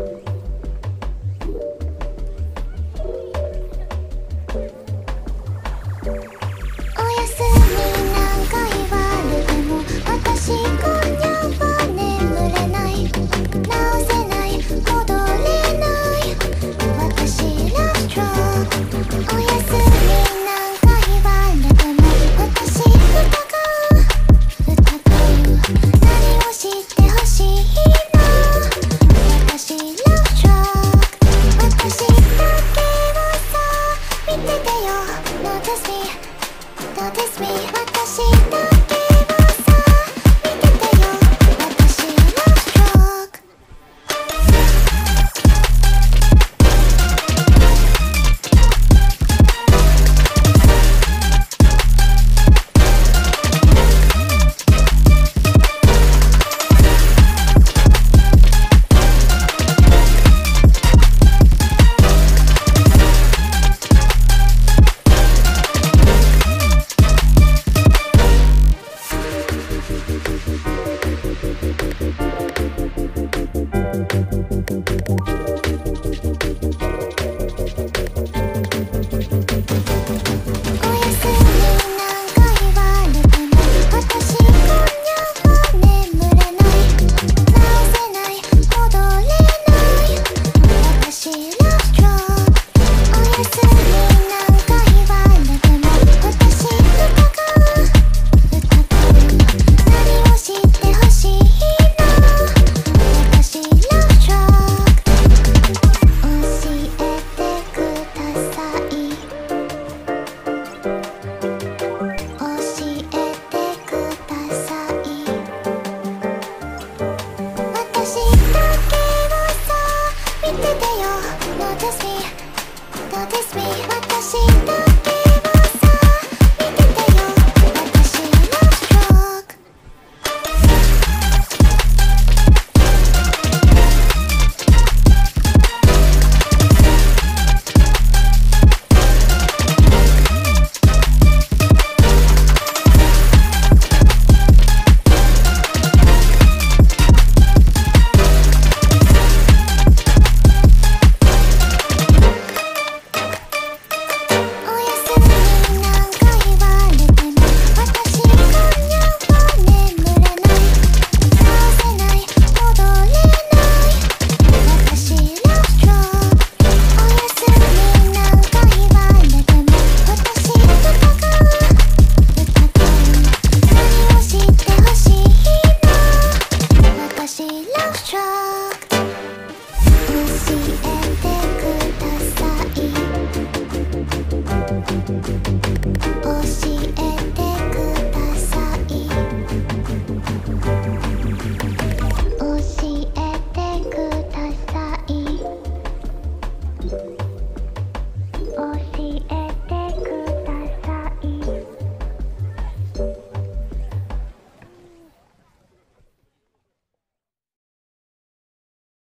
Bye. kiss me.